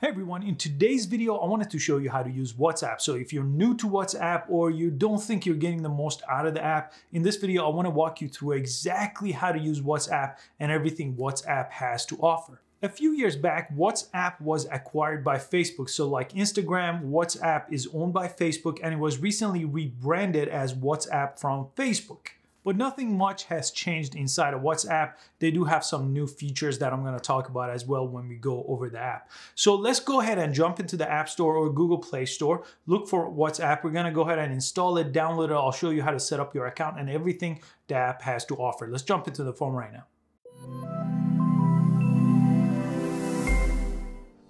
Hey everyone, in today's video, I wanted to show you how to use WhatsApp. So if you're new to WhatsApp or you don't think you're getting the most out of the app, in this video, I wanna walk you through exactly how to use WhatsApp and everything WhatsApp has to offer. A few years back, WhatsApp was acquired by Facebook. So like Instagram, WhatsApp is owned by Facebook and it was recently rebranded as WhatsApp from Facebook but nothing much has changed inside of WhatsApp. They do have some new features that I'm gonna talk about as well when we go over the app. So let's go ahead and jump into the App Store or Google Play Store, look for WhatsApp. We're gonna go ahead and install it, download it. I'll show you how to set up your account and everything the app has to offer. Let's jump into the phone right now.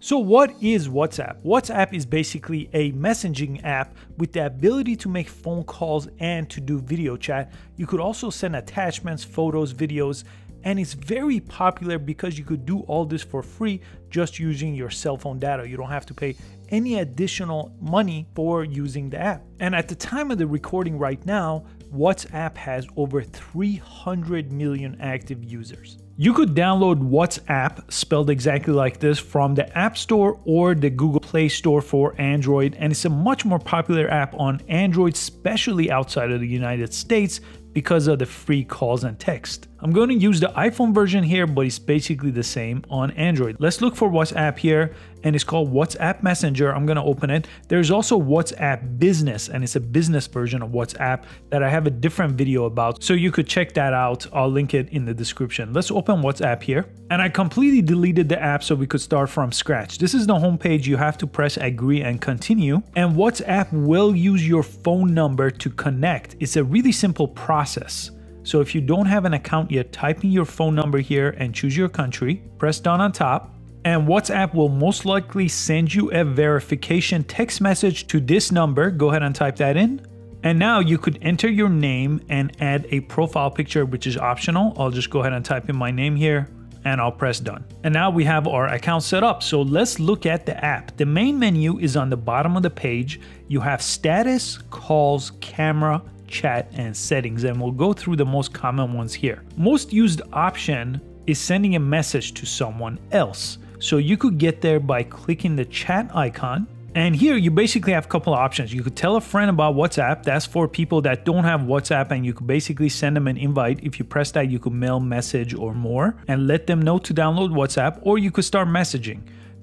So what is WhatsApp? WhatsApp is basically a messaging app with the ability to make phone calls and to do video chat. You could also send attachments, photos, videos, and it's very popular because you could do all this for free just using your cell phone data. You don't have to pay any additional money for using the app. And at the time of the recording right now, WhatsApp has over 300 million active users. You could download WhatsApp, spelled exactly like this, from the App Store or the Google Play Store for Android, and it's a much more popular app on Android, especially outside of the United States, because of the free calls and text. I'm going to use the iPhone version here, but it's basically the same on Android. Let's look for WhatsApp here, and it's called WhatsApp Messenger. I'm going to open it. There's also WhatsApp Business, and it's a business version of WhatsApp that I have a different video about, so you could check that out. I'll link it in the description. Let's open WhatsApp here, and I completely deleted the app so we could start from scratch. This is the homepage. You have to press agree and continue, and WhatsApp will use your phone number to connect. It's a really simple process. So if you don't have an account yet, type in your phone number here and choose your country. Press done on top. And WhatsApp will most likely send you a verification text message to this number. Go ahead and type that in. And now you could enter your name and add a profile picture, which is optional. I'll just go ahead and type in my name here and I'll press done. And now we have our account set up. So let's look at the app. The main menu is on the bottom of the page. You have status, calls, camera, chat, and settings, and we'll go through the most common ones here. Most used option is sending a message to someone else. So you could get there by clicking the chat icon. And here you basically have a couple of options. You could tell a friend about WhatsApp. That's for people that don't have WhatsApp and you could basically send them an invite. If you press that, you could mail message or more and let them know to download WhatsApp or you could start messaging.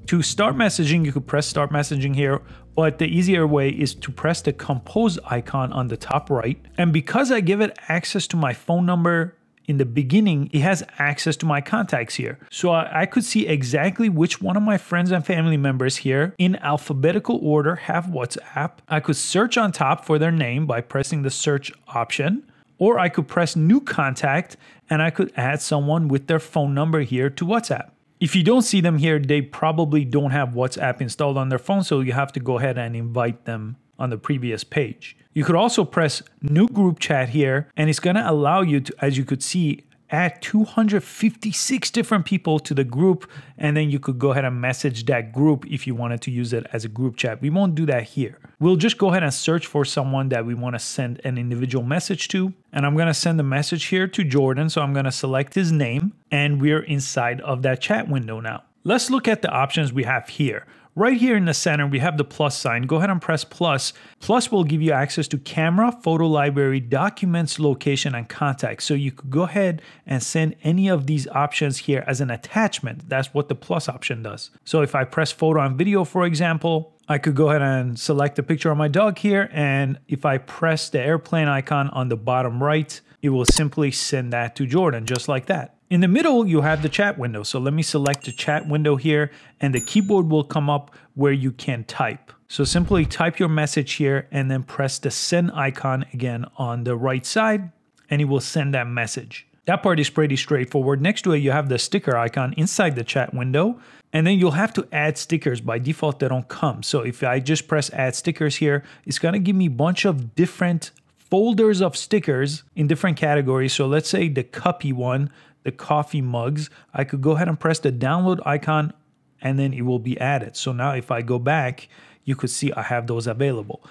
To start messaging, you could press start messaging here, but the easier way is to press the compose icon on the top right. And because I give it access to my phone number in the beginning, it has access to my contacts here. So I, could see exactly which one of my friends and family members here in alphabetical order have WhatsApp. I could search on top for their name by pressing the search option, or I could press new contact and I could add someone with their phone number here to WhatsApp. If you don't see them here, they probably don't have WhatsApp installed on their phone, so you have to go ahead and invite them on the previous page. You could also press new group chat here, and it's gonna allow you to, as you could see, add 256 different people to the group and then you could go ahead and message that group if you wanted to use it as a group chat. We won't do that here. We'll just go ahead and search for someone that we want to send an individual message to. And I'm going to send a message here to Jordan. So I'm going to select his name and we're inside of that chat window now. Let's look at the options we have here. Right here in the center, we have the plus sign. Go ahead and press plus. Plus will give you access to camera, photo library, documents, location, and contacts. So you could go ahead and send any of these options here as an attachment. That's what the plus option does. So if I press photo and video, for example, I could go ahead and select a picture of my dog here. And if I press the airplane icon on the bottom right, it will simply send that to Jordan just like that. In the middle, you have the chat window. So let me select the chat window here and the keyboard will come up where you can type. So simply type your message here and then press the send icon again on the right side and it will send that message. That part is pretty straightforward. Next to it, you have the sticker icon inside the chat window, and then you'll have to add stickers. By default, they don't come. So if I just press add stickers here, it's gonna give me a bunch of different folders of stickers in different categories. So let's say the cuppy one, the coffee mugs, I could go ahead and press the download icon and then it will be added. So now if I go back, you could see I have those available.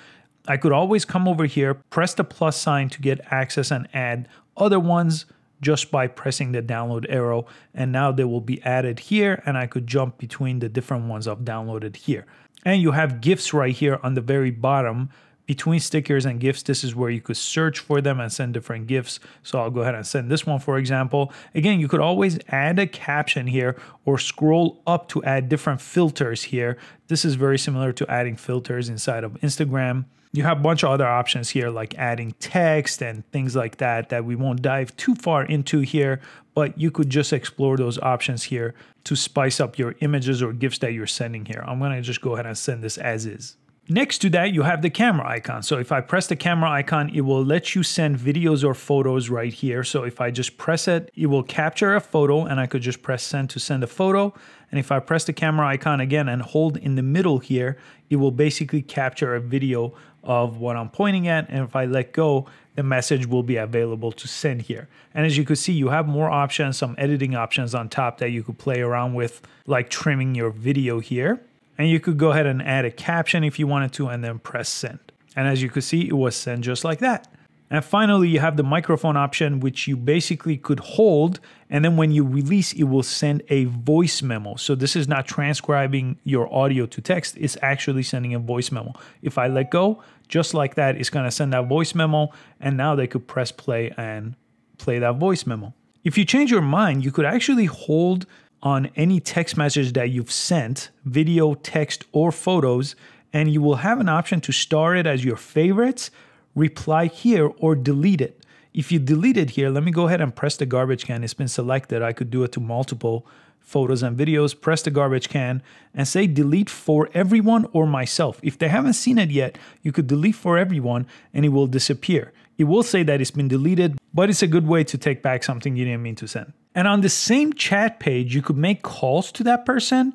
I could always come over here, press the plus sign to get access and add other ones just by pressing the download arrow. And now they will be added here and I could jump between the different ones I've downloaded here. And you have gifs right here on the very bottom between stickers and gifs, this is where you could search for them and send different gifs. So I'll go ahead and send this one, for example. Again, you could always add a caption here or scroll up to add different filters here. This is very similar to adding filters inside of Instagram. You have a bunch of other options here like adding text and things like that that we won't dive too far into here, but you could just explore those options here to spice up your images or gifs that you're sending here. I'm gonna just go ahead and send this as is. Next to that, you have the camera icon. So if I press the camera icon, it will let you send videos or photos right here. So if I just press it, it will capture a photo and I could just press send to send a photo. And if I press the camera icon again and hold in the middle here, it will basically capture a video of what I'm pointing at. And if I let go, the message will be available to send here. And as you can see, you have more options, some editing options on top that you could play around with, like trimming your video here. And you could go ahead and add a caption if you wanted to and then press send. And as you could see, it was sent just like that. And finally, you have the microphone option, which you basically could hold. And then when you release, it will send a voice memo. So this is not transcribing your audio to text, it's actually sending a voice memo. If I let go, just like that, it's to send that voice memo. And now they could press play and play that voice memo. If you change your mind, you could actually hold on any text message that you've sent, video, text, or photos, and you will have an option to star it as your favorites, reply here, or delete it. If you delete it here, let me go ahead and press the garbage can. It's been selected. I could do it to multiple photos and videos. Press the garbage can and say delete for everyone or myself. If they haven't seen it yet, you could delete for everyone and it will disappear. It will say that it's been deleted, but it's a good way to take back something you didn't mean to send. And on the same chat page, you could make calls to that person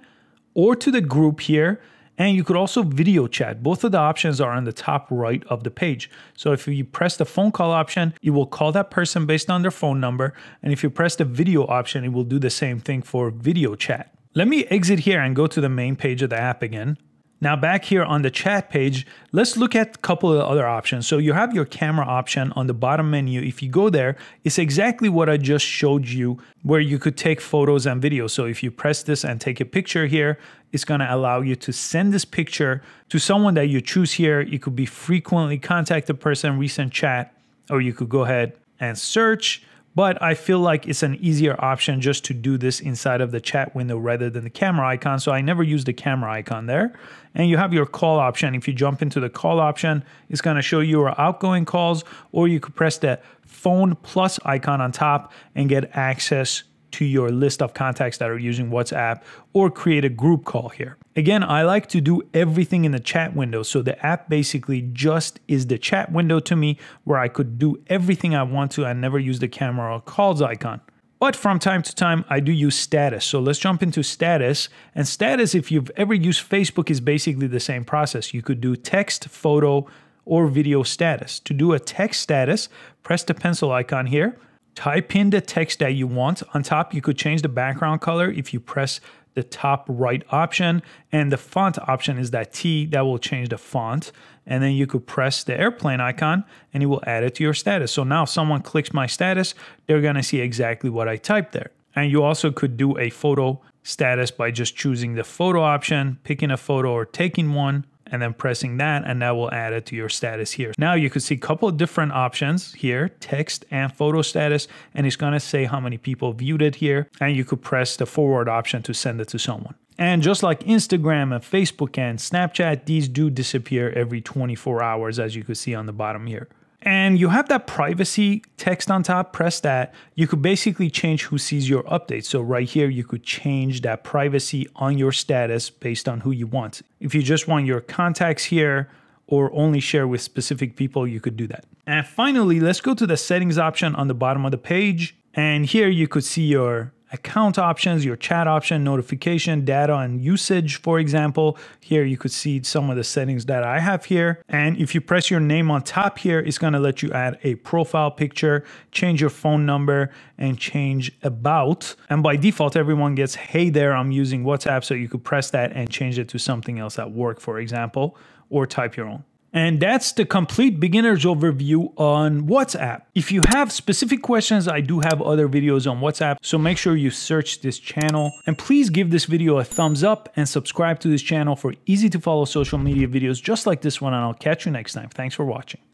or to the group here. And you could also video chat. Both of the options are on the top right of the page. So if you press the phone call option, it will call that person based on their phone number. And if you press the video option, it will do the same thing for video chat. Let me exit here and go to the main page of the app again. Now back here on the chat page, let's look at a couple of other options. So you have your camera option on the bottom menu. If you go there, it's exactly what I just showed you where you could take photos and videos. So if you press this and take a picture here, it's gonna allow you to send this picture to someone that you choose here. It could be frequently contacted person, recent chat, or you could go ahead and search but I feel like it's an easier option just to do this inside of the chat window rather than the camera icon. So I never use the camera icon there. And you have your call option. If you jump into the call option, it's to show you your outgoing calls, or you could press the phone plus icon on top and get access to your list of contacts that are using WhatsApp or create a group call here. Again, I like to do everything in the chat window. So the app basically just is the chat window to me where I could do everything I want to and never use the camera or calls icon. But from time to time, I do use status. So let's jump into status. And status, if you've ever used Facebook, is basically the same process. You could do text, photo, or video status. To do a text status, press the pencil icon here Type in the text that you want. On top, you could change the background color if you press the top right option. And the font option is that T that will change the font. And then you could press the airplane icon and it will add it to your status. So now if someone clicks my status, they're gonna see exactly what I typed there. And you also could do a photo status by just choosing the photo option, picking a photo or taking one and then pressing that and that will add it to your status here. Now you can see a couple of different options here, text and photo status, and it's gonna say how many people viewed it here. And you could press the forward option to send it to someone. And just like Instagram and Facebook and Snapchat, these do disappear every 24 hours as you can see on the bottom here and you have that privacy text on top, press that. You could basically change who sees your updates. So right here, you could change that privacy on your status based on who you want. If you just want your contacts here or only share with specific people, you could do that. And finally, let's go to the settings option on the bottom of the page. And here you could see your account options, your chat option, notification, data, and usage, for example. Here you could see some of the settings that I have here. And if you press your name on top here, it's gonna let you add a profile picture, change your phone number, and change about. And by default, everyone gets, hey there, I'm using WhatsApp. So you could press that and change it to something else at work, for example, or type your own. And that's the complete beginner's overview on WhatsApp. If you have specific questions, I do have other videos on WhatsApp, so make sure you search this channel. And please give this video a thumbs up and subscribe to this channel for easy to follow social media videos just like this one, and I'll catch you next time. Thanks for watching.